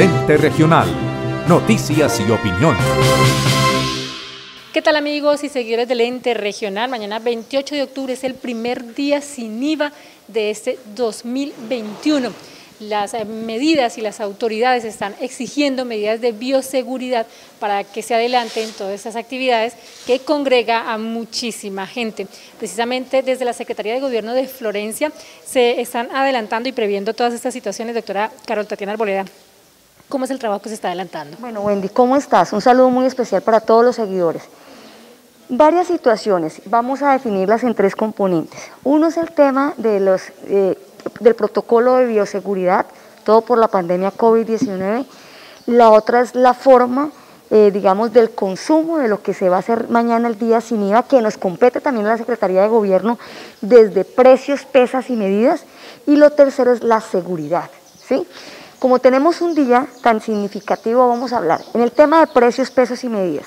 El ente regional. Noticias y opinión. ¿Qué tal amigos y seguidores del ente regional? Mañana 28 de octubre es el primer día sin IVA de este 2021 las eh, medidas y las autoridades están exigiendo medidas de bioseguridad para que se adelanten todas estas actividades que congrega a muchísima gente. Precisamente desde la Secretaría de Gobierno de Florencia se están adelantando y previendo todas estas situaciones. Doctora Carol Tatiana Arboleda, ¿cómo es el trabajo que se está adelantando? Bueno, Wendy, ¿cómo estás? Un saludo muy especial para todos los seguidores. Varias situaciones, vamos a definirlas en tres componentes. Uno es el tema de los eh, del protocolo de bioseguridad, todo por la pandemia COVID-19. La otra es la forma, eh, digamos, del consumo de lo que se va a hacer mañana el día sin IVA, que nos compete también a la Secretaría de Gobierno desde precios, pesas y medidas. Y lo tercero es la seguridad. ¿sí? Como tenemos un día tan significativo, vamos a hablar en el tema de precios, pesos y medidas.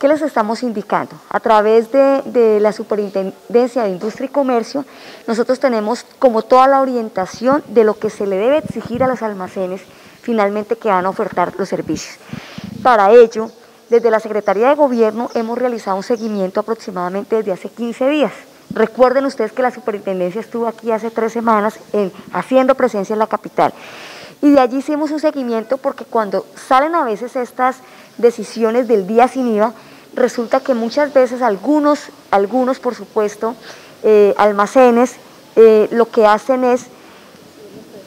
¿Qué les estamos indicando? A través de, la Superintendencia de Industria y Comercio, nosotros tenemos como toda la orientación de lo que se le debe exigir a los almacenes finalmente que van a ofertar los servicios. Para ello, desde la Secretaría de Gobierno hemos realizado un seguimiento aproximadamente desde hace 15 días. Recuerden ustedes que la superintendencia estuvo aquí hace tres semanas haciendo presencia en la capital. Y de allí hicimos un seguimiento porque cuando salen a veces estas decisiones del día sin IVA, resulta que muchas veces algunos, algunos por supuesto, eh, almacenes eh, lo que hacen es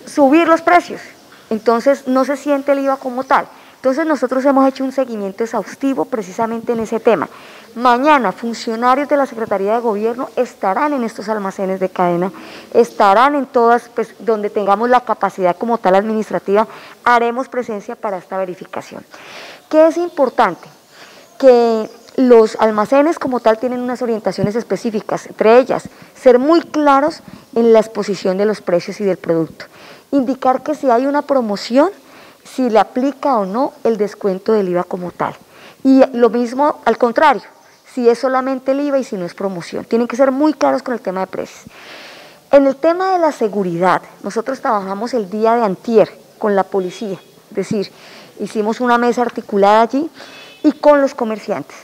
subir los precios, entonces no se siente el IVA como tal. Entonces nosotros hemos hecho un seguimiento exhaustivo precisamente en ese tema. Mañana funcionarios de la Secretaría de Gobierno estarán en estos almacenes de cadena, estarán en todas, pues, donde tengamos la capacidad como tal administrativa, haremos presencia para esta verificación. ¿Qué es importante? Que los almacenes como tal tienen unas orientaciones específicas, entre ellas ser muy claros en la exposición de los precios y del producto, indicar que si hay una promoción, si le aplica o no el descuento del IVA como tal. Y lo mismo al contrario, si es solamente el IVA y si no es promoción. Tienen que ser muy claros con el tema de precios. En el tema de la seguridad, nosotros trabajamos el día de antier con la policía, es decir, Hicimos una mesa articulada allí y con los comerciantes.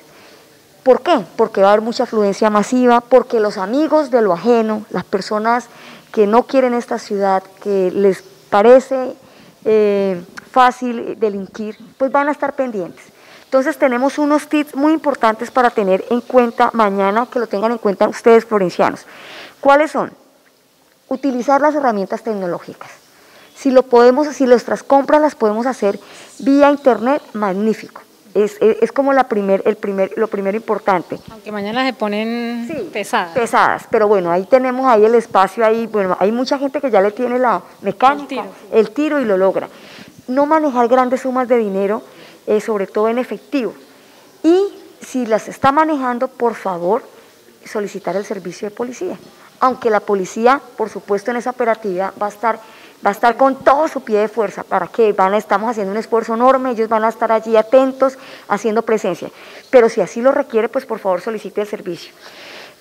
¿Por qué? Porque va a haber mucha afluencia masiva, porque los amigos de lo ajeno, las personas que no quieren esta ciudad, que les parece eh, fácil delinquir, pues van a estar pendientes. Entonces tenemos unos tips muy importantes para tener en cuenta mañana, que lo tengan en cuenta ustedes florencianos. ¿Cuáles son? Utilizar las herramientas tecnológicas. Si lo podemos, si nuestras compras las podemos hacer vía internet, magnífico. Es, como la primer, el primer, lo primero importante. Aunque mañana se ponen pesadas. Pesadas, pero bueno, ahí tenemos ahí el espacio, ahí, bueno, hay mucha gente que ya le tiene la mecánica, el tiro, y lo logra. No manejar grandes sumas de dinero, eh, sobre todo en efectivo. Y si las está manejando, por favor, solicitar el servicio de policía. Aunque la policía, por supuesto, en esa operatividad va a estar va a estar con todo su pie de fuerza. ¿Para que Van estamos haciendo un esfuerzo enorme, ellos van a estar allí atentos, haciendo presencia. Pero si así lo requiere, pues por favor solicite el servicio.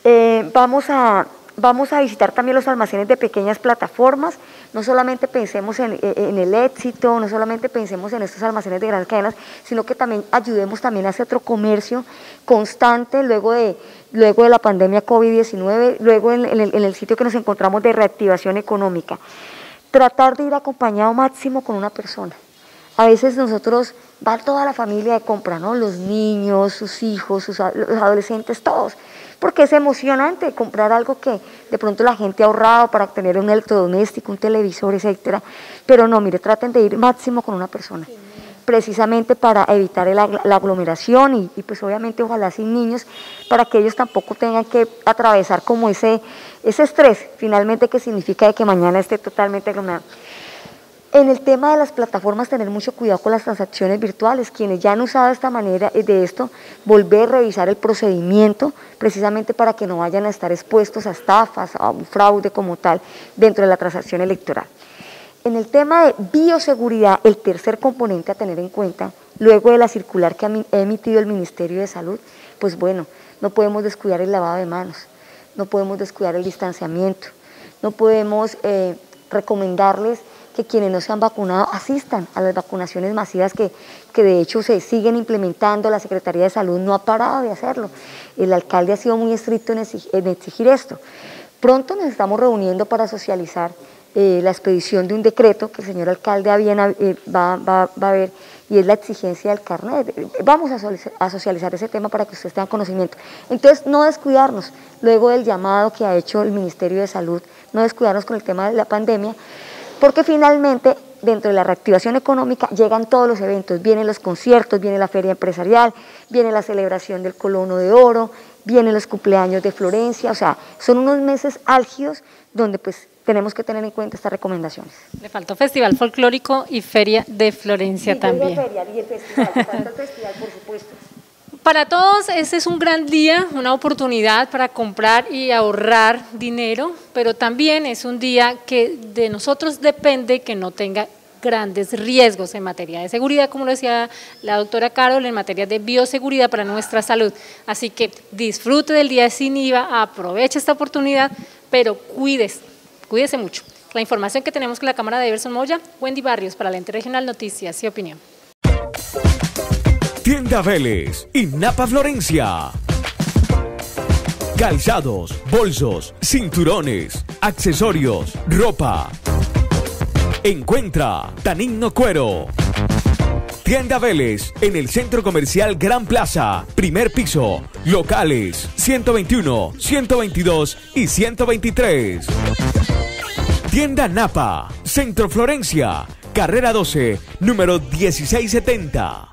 Eh, vamos, a, vamos a visitar también los almacenes de pequeñas plataformas. No solamente pensemos en, el éxito, no solamente pensemos en estos almacenes de grandes cadenas, sino que también ayudemos también a hacer otro comercio constante luego de, luego de la pandemia COVID-19, luego en el sitio que nos encontramos de reactivación económica tratar de ir acompañado máximo con una persona. A veces nosotros va toda la familia de compra, ¿no? Los niños, sus hijos, los adolescentes, todos. Porque es emocionante comprar algo que de pronto la gente ha ahorrado para tener un electrodoméstico, un televisor, etcétera. Pero no, mire, traten de ir máximo con una persona precisamente para evitar la, aglomeración y, pues obviamente ojalá sin niños para que ellos tampoco tengan que atravesar como ese, ese estrés finalmente que significa que mañana esté totalmente aglomerado. En el tema de las plataformas, tener mucho cuidado con las transacciones virtuales. Quienes ya han usado esta manera eh, de esto, volver a revisar el procedimiento precisamente para que no vayan a estar expuestos a estafas, a un fraude como tal dentro de la transacción electoral. En el tema de bioseguridad, el tercer componente a tener en cuenta, luego de la circular que ha emitido el Ministerio de Salud, pues bueno, no podemos descuidar el lavado de manos, no podemos descuidar el distanciamiento, no podemos eh, recomendarles que quienes no se han vacunado asistan a las vacunaciones masivas que, que de hecho se siguen implementando, la Secretaría de Salud no ha parado de hacerlo, el alcalde ha sido muy estricto en exigir, esto. Pronto nos estamos reuniendo para socializar eh, la expedición de un decreto que el señor alcalde eh, va, va, va, a ver y es la exigencia del carnet. Vamos a, socializar ese tema para que ustedes tengan conocimiento. Entonces, no descuidarnos, luego del llamado que ha hecho el Ministerio de Salud, no descuidarnos con el tema de la pandemia, porque finalmente dentro de la reactivación económica llegan todos los eventos, vienen los conciertos, viene la feria empresarial, viene la celebración del colono de oro, vienen los cumpleaños de Florencia, o sea, son unos meses álgidos donde pues tenemos que tener en cuenta estas recomendaciones. Le faltó Festival Folclórico y Feria de Florencia también. Feria, y el festival, el festival, por supuesto. Para todos este es un gran día, una oportunidad para comprar y ahorrar dinero, pero también es un día que de nosotros depende que no tenga grandes riesgos en materia de seguridad, como lo decía la doctora Carol, en materia de bioseguridad para nuestra salud. Así que disfrute del día sin IVA, aproveche esta oportunidad, pero cuídese Cuídese mucho. La información que tenemos con la Cámara de Everson Moya, Wendy Barrios para la Ente Regional Noticias y Opinión. Tienda Vélez y Napa Florencia. Calzados, bolsos, cinturones, accesorios, ropa. Encuentra Tanino Cuero. Tienda Vélez en el Centro Comercial Gran Plaza, primer piso, locales 121, 122 y 123. Tienda Napa, Centro Florencia, carrera 12, número 1670.